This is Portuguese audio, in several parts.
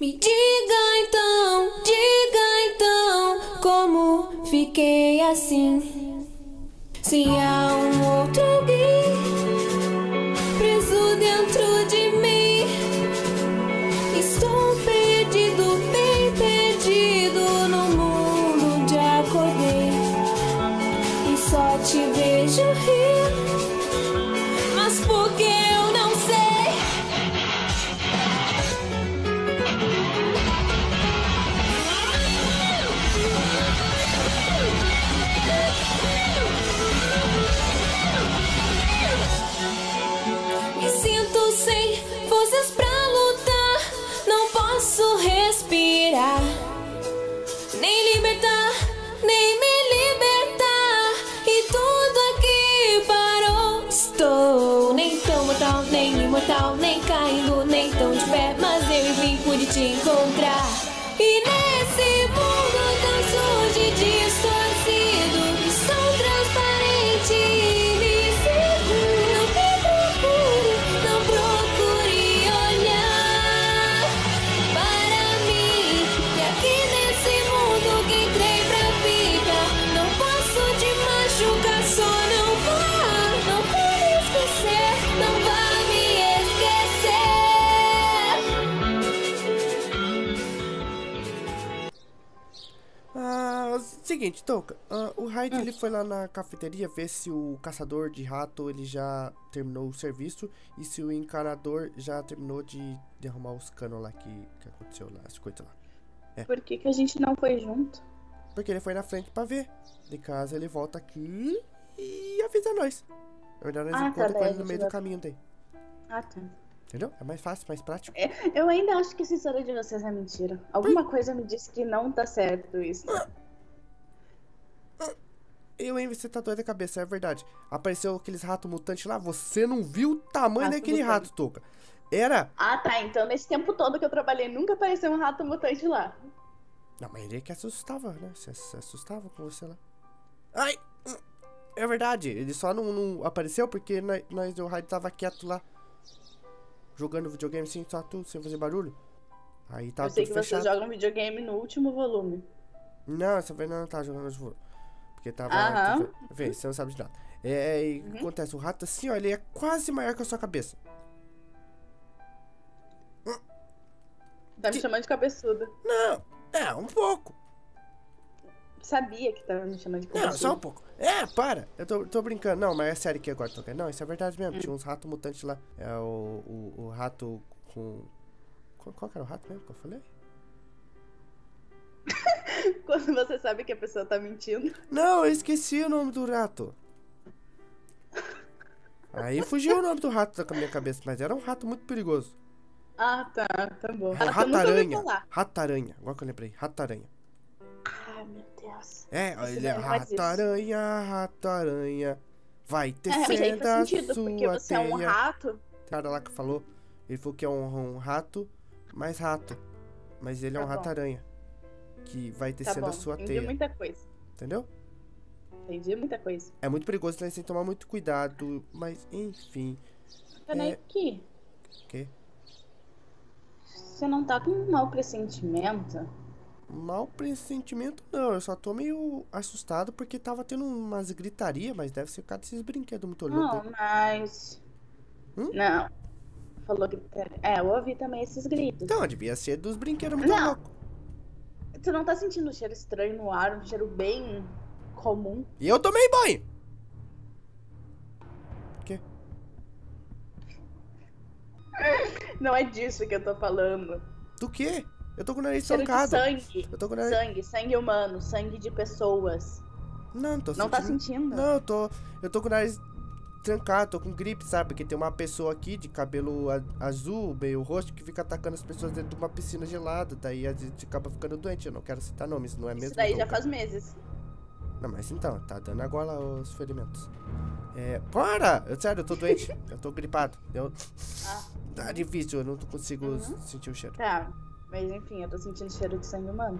Me diga então, diga então, como fiquei assim. Se há um outro mortal, nem imortal, nem caindo, nem tão de pé. Mas eu vim por te encontrar. E nesse seguinte, Touca. ah, o Hyde ele foi lá na cafeteria ver se o caçador de rato ele já terminou o serviço e se o encanador já terminou de, de arrumar os canos lá que, que aconteceu lá, as coisas lá. Por que, que a gente não foi junto? Porque ele foi na frente pra ver. De casa ele volta aqui e avisa nós. Na verdade, nós Ah, tá, encontramos com daí ele no meio vai- do caminho daí. Ah, tá. Entendeu? É mais fácil, mais prático. É, eu ainda acho que essa história de vocês é mentira. Alguma coisa me disse que não tá certo isso. Eu, hein, você tá doido da cabeça, é verdade. Apareceu aqueles ratos mutantes lá, você não viu o tamanho Rato daquele mutante. rato, Touca. Era. Ah, tá. Então nesse tempo todo que eu trabalhei, nunca apareceu um rato mutante lá. Não, mas ele é que assustava, né? Se, se assustava com você lá. Ai! É verdade, ele só não, não apareceu porque nós, nós o Raid tava quieto lá. Jogando videogame sem só tudo, sem fazer barulho. Aí tava eu sei que fechado. vocês jogam videogame no último volume. Não, essa vez não tava jogando jogo. Porque tava. Aham. Vê, você não sabe de nada. É, e o que acontece? O rato assim, ó, ele é quase maior que a sua cabeça. Tá me Que- chamando de cabeçuda. Não, é, um pouco. Sabia que tava me chamando de Não, cabeçuda. só um pouco. É, para. Eu tô, tô brincando. Não, mas é sério que agora tô querendo. Não, isso é verdade Hum. mesmo. Tinha uns ratos mutantes lá. É o, o, o rato com. Qual, qual que era o rato mesmo que eu falei? Quando você sabe que a pessoa tá mentindo. Não, eu esqueci o nome do rato. Aí fugiu o nome do rato da minha cabeça, mas era um rato muito perigoso. Ah, tá. Tá bom. É falar. Rata-aranha. Agora que eu lembrei. Rata-aranha. Ah, meu Deus. É, Esse ele é rata-aranha, rata-aranha. Vai É, da faz sentido, sua porque você é um rato. O cara lá que falou, ele falou que é um, um rato, mais rato. Mas ele é Tá um bom. Que vai Tá descendo bom. a sua Entendi teia. muita coisa. Entendeu? Entendi muita coisa. É muito perigoso, gente tem que tomar muito cuidado. Mas, enfim. Peraí, É. que O quê? você não tá com um mau pressentimento? Mau pressentimento não, eu só tô meio assustado porque tava tendo umas gritaria, mas deve ser por causa desses brinquedos muito loucos. Não, mas. Hum? Não. Falou que. É, eu ouvi também esses gritos. Então, devia ser dos brinquedos muito loucos. Tu não tá sentindo um cheiro estranho no ar, um cheiro bem comum? E eu tomei banho! O quê? Não é disso que eu tô falando. Do quê? Eu tô com o nariz Cheiro trancado. sangue. Eu tô com o nariz. Sangue, sangue humano, sangue de pessoas. Não, tô Não tá sentindo. sentindo? Não, eu tô. Eu tô com o nariz trancado, tô com gripe, sabe? Porque tem uma pessoa aqui de cabelo azul, meio roxo, que fica atacando as pessoas dentro de uma piscina gelada. Daí a gente acaba ficando doente. Eu não quero citar nomes, não é mesmo? Isso daí já faz meses. Não, mas então, tá dando agora os ferimentos. É. Para! Eu, sério, eu tô doente. eu tô gripado. Eu, Ah, tá difícil, eu não consigo Uhum. sentir o cheiro. tá. Mas enfim, eu tô sentindo cheiro de sangue humano.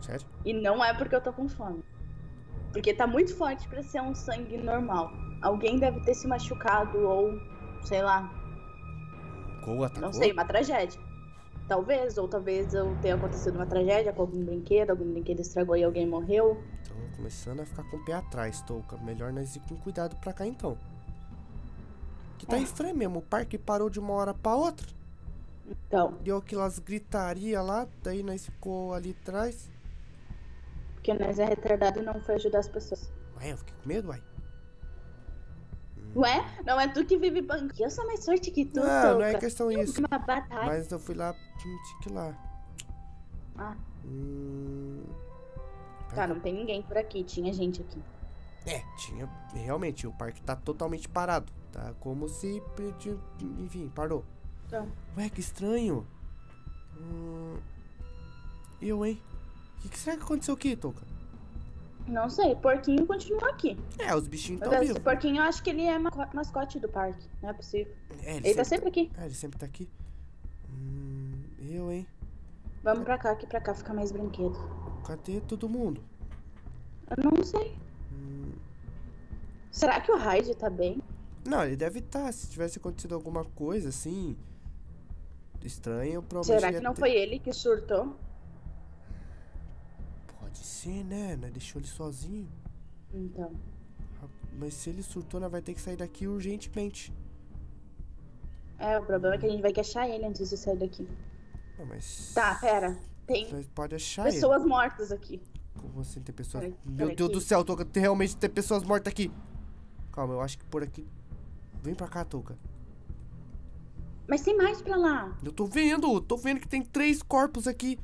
Sério? E não é porque eu tô com fome. Porque tá muito forte pra ser um sangue normal. Alguém deve ter se machucado ou, sei lá, Gol atacou? não sei, uma tragédia. Talvez, ou talvez eu tenha acontecido uma tragédia com algum brinquedo, algum brinquedo estragou e alguém morreu. Tô começando a ficar com o pé atrás, Touca. Melhor nós ir com cuidado pra cá então. Que tá É. estranho mesmo, o parque parou de uma hora pra outra. Então, Deu aquelas gritaria lá, daí nós ficou ali atrás. porque nós é retardado e não foi ajudar as pessoas. Ué, eu fiquei com medo, uai. Ué? Não é tu que vive banquinho. Eu sou mais sorte que tu, Não, não é questão isso. Uma batalha. Mas eu fui lá, tinha que lá. Ah, Hum... tá, não tem ninguém por aqui. Tinha gente aqui. É, tinha. Realmente, o parque tá totalmente parado. Tá como se. Enfim, parou. Então, Ué, que estranho. Hum... Eu, hein? O que, que será que aconteceu aqui, Touca? Não sei. Porquinho continua aqui. É, os bichinhos estão Deus, vivos. esse porquinho eu acho que ele é mascote do parque. Não é possível. É, Ele tá sempre aqui. É, ele sempre tá aqui. Hum, eu, hein? Vamos pra cá, que pra cá fica mais brinquedo. Cadê todo mundo? Eu não sei. Hum, Será que o Hyde tá bem? Não, ele deve estar. Se tivesse acontecido alguma coisa assim. Estranho, provavelmente. Será ele que não ter- foi ele que surtou? Pode ser, né? Né? Deixou ele sozinho. Então. Mas se ele surtou, nós vai ter que sair daqui urgentemente. É, o problema é que a gente vai que achar ele antes de sair daqui. Não, mas. Tá, pera. Tem Nós pode achar ele. pessoas mortas aqui. Como assim tem pessoas. Peraí, Meu peraí Deus que- do céu, Touca, tem- realmente tem pessoas mortas aqui. Calma, eu acho que por aqui. Vem pra cá, Touca. Mas tem mais pra lá. Eu tô vendo, tô vendo que tem três corpos aqui.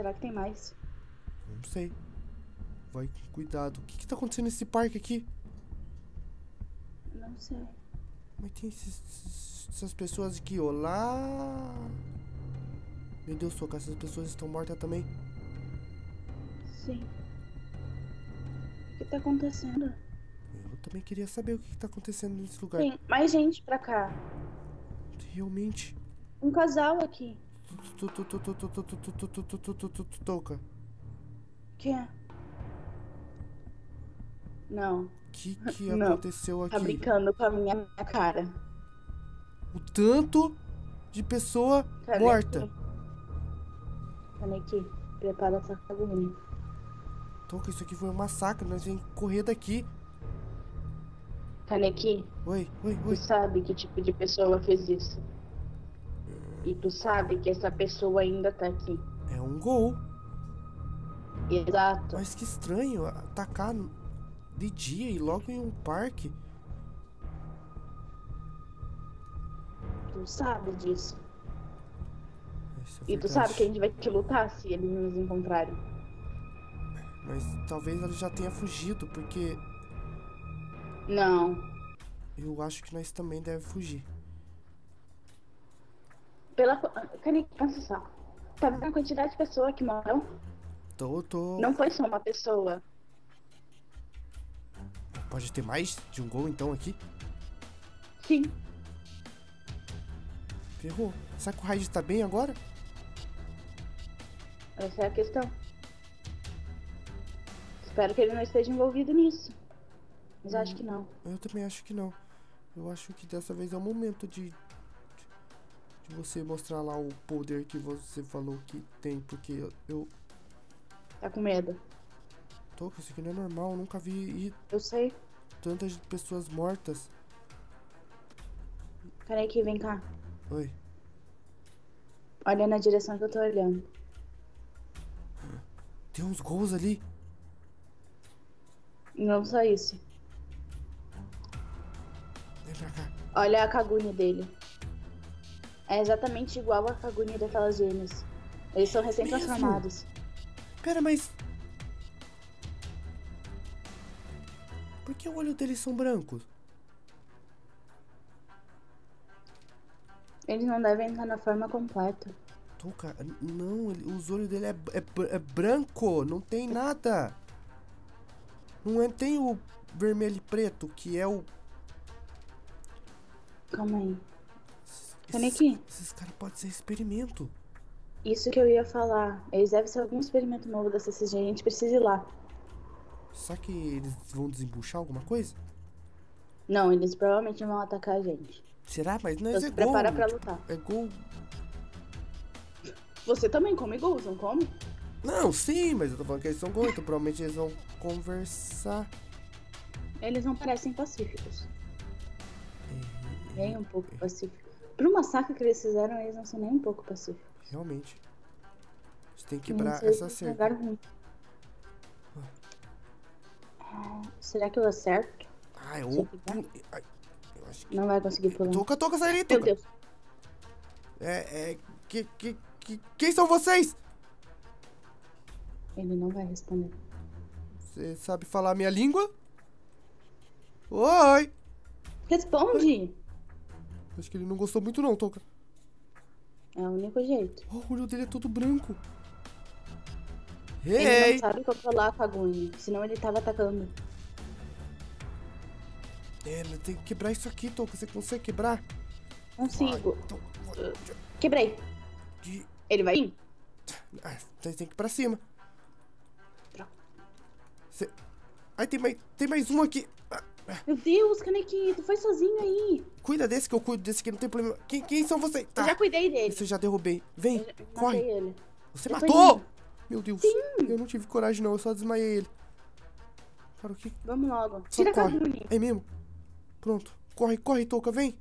Será que tem mais? Não sei. Vai com cuidado. O que que tá acontecendo nesse parque aqui? Não sei. Mas tem esses- essas pessoas aqui, olá. Meu Deus, Soca, essas pessoas estão mortas também. Sim. O que tá acontecendo? Eu também queria saber o que, que tá acontecendo nesse lugar. Tem mais gente pra cá. Realmente. Um casal aqui. Toca. Quem é? Não. O que, que Não. aconteceu tá aqui? Tá brincando com a minha cara. O tanto de pessoa Cadê morta. Aqui? Aqui? Prepara essa caguinha. Toca, isso aqui foi um massacre. Nós vamos correr daqui. Kaneki, oi, oi, oi. Você sabe que tipo de pessoa fez isso? E tu sabe que essa pessoa ainda tá aqui. É um gol. Exato. Mas que estranho atacar de dia e logo em um parque. Tu sabe disso. Isso é E tu sabe que a gente vai te lutar se eles nos encontrarem. Mas talvez ela já tenha fugido, porque Não. eu acho que nós também deve fugir. Pela. Kaneki, pensa só. Tá vendo a quantidade de pessoa que morreu? Tô, tô. Não foi só uma pessoa. Pode ter mais de um gol então aqui? Sim. Ferrou. Será que o Raid tá bem agora? Essa é a questão. Espero que ele não esteja envolvido nisso. Mas acho que não. Eu também acho que não. Eu acho que dessa vez é o momento de. Você mostrar lá o poder que você falou que tem, porque eu. eu Tá com medo. tô isso aqui não é normal, eu nunca vi Eu sei. tantas pessoas mortas. Kaneki, vem cá. Oi. Olha na direção que eu tô olhando. Tem uns gols ali. Não só isso. Vem pra cá. Olha a Kaguni dele. É exatamente igual a Kaguni daquelas gêmeas. Eles são recém-transformados. Pera, mas. Por que o olho deles são brancos? Eles não devem estar na forma completa. Touca, n- não, ele- os olhos dele é, é, é branco, não tem nada. Não é, tem o vermelho e preto, que é o. Calma aí. Esses, Kaneki. esses caras podem ser experimento. Isso que eu ia falar. Eles devem ser algum experimento novo da CCG. A gente precisa ir lá. Será que eles vão desembuchar alguma coisa? Não, eles provavelmente vão atacar a gente. Será? Mas nós Então é se gol. prepara pra tipo, lutar. É gol. Você também come gols, não come? Não, sim, mas eu tô falando que eles são Gol, então provavelmente eles vão conversar. Eles não parecem pacíficos. Nem um pouco pacíficos. Por uma saca que eles fizeram, eles não são nem um pouco pacíficos. Realmente. Você tem que quebrar essa cerca. Ah, Será que eu acerto? O... quebrar? Ai, eu acho que... Não vai conseguir pular. Toca, toca, sai Meu toca. Deus. É, é... Que, que, que... Quem são vocês? Ele não vai responder. Você sabe falar a minha língua? Oi! Responde! Acho que ele não gostou muito não, Toca. É o único jeito. Oh, o olho dele é todo branco. Ele Ei! não sabe controlar a Gune, senão ele tava atacando. É, mas tem que quebrar isso aqui, Toca. Você consegue quebrar? Consigo. Vai, então, vai. Quebrei. De- Ele vai vir? Ah, você tem que ir pra cima. Você... Ai, tem mais, tem mais um aqui. Ah, Meu Deus, Canequinho, tu foi sozinho aí. Cuida desse que eu cuido desse aqui, não tem problema. Quem, quem são vocês? Eu Tá, já cuidei dele. isso eu já derrubei. Vem, Eu já corre. ele. Você Eu matou! Meu Deus. Eu não tive coragem não, eu só desmaiei ele. Cara, o que? Vamos logo. Só Tira a corre. Kaguni. É mesmo? Pronto. Corre, corre, Touca, vem.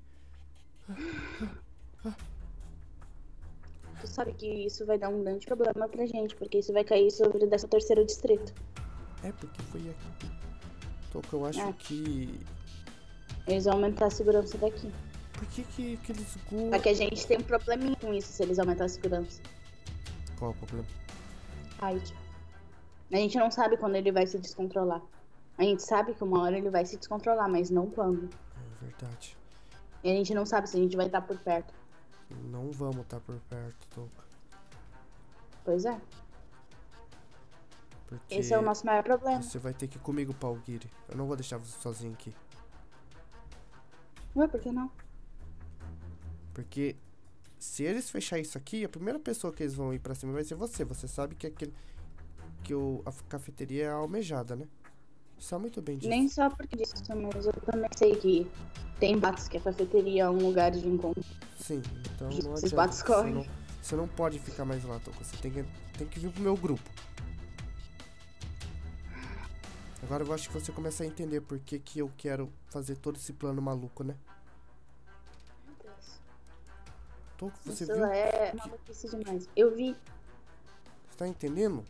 Tu sabe que isso vai dar um grande problema pra gente, porque isso vai cair sobre dessa terceiro distrito. É, porque foi aqui. Touca, eu acho É. que... Eles vão aumentar a segurança daqui. Por que que aqueles go... Só que a gente tem um probleminha com isso se eles aumentarem a segurança. Qual o problema? Raid. A gente não sabe quando ele vai se descontrolar. A gente sabe que uma hora ele vai se descontrolar, mas não quando. É verdade. E a gente não sabe se a gente vai estar por perto. Não vamos estar por perto, Touca. Pois é. Porque Esse é o nosso maior problema. você vai ter que ir comigo, Palguiri. Eu não vou deixar você sozinho aqui. Ué, por que não? Porque se eles fechar isso aqui, a primeira pessoa que eles vão ir pra cima vai ser você. Você sabe que aquele que o, a cafeteria é almejada, né? Sabe muito bem disso. Nem só porque disso, mas eu também sei que tem bates que a cafeteria é um lugar de encontro. Sim, então não Esses adianta. boatos Você correm. não, você não pode ficar mais lá, Toco. Você tem que, tem que vir pro meu grupo. Agora eu acho que você começa a entender por que, que eu quero fazer todo esse plano maluco, né? Toco, você Isso viu? é maluquice demais. Eu vi. Você tá entendendo?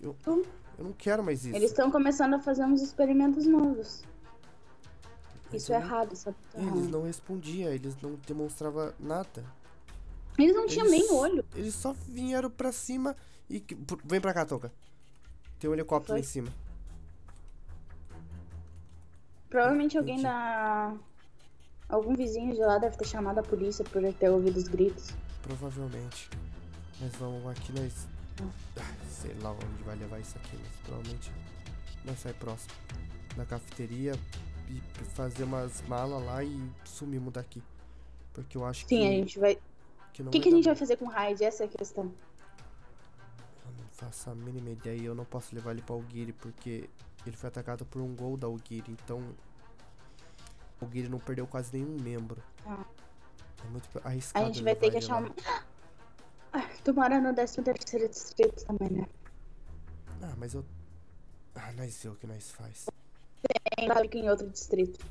Eu, Hum. eu não quero mais isso. Eles estão começando a fazer uns experimentos novos. Mas Isso é errado, sabe? É Eles errado. não respondiam, eles não demonstravam nada. Eles não tinham Eles- nem olho. Eles só vieram pra cima e. Vem pra cá, Toca. Tem um helicóptero lá Foi? em cima. Provavelmente alguém da. Algum vizinho de lá deve ter chamado a polícia por ter ouvido os gritos. Provavelmente. Mas vamos aqui nós. Ah, sei lá onde vai levar isso aqui, mas provavelmente nós sai próximo. Na cafeteria e fazer umas malas lá e sumimos daqui. Porque eu acho Sim, que. a gente vai. que O que, vai que a gente vai bom. fazer com o Raid? Essa é a questão. Eu não faço a mínima ideia eu não posso levar ele pra Algiri porque ele foi atacado por um gol da Algiri, então o Algiri não perdeu quase nenhum membro. Ah. É muito A arriscado. gente vai ter que achar um. Ah, tu mora no 13 terceiro distrito também, né? Ah, mas eu. Ah, nós eu que nós faz. Tem que em outro distrito.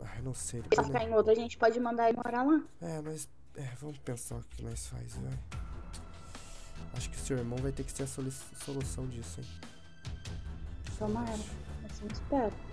Ah, eu não sei. Se ficar nós... em outro, a gente pode mandar ele morar lá. É, nós. É, vamos pensar o que nós faz, vai. Acho que seu irmão vai ter que ser a solução disso, hein? Tomara. Assim espero.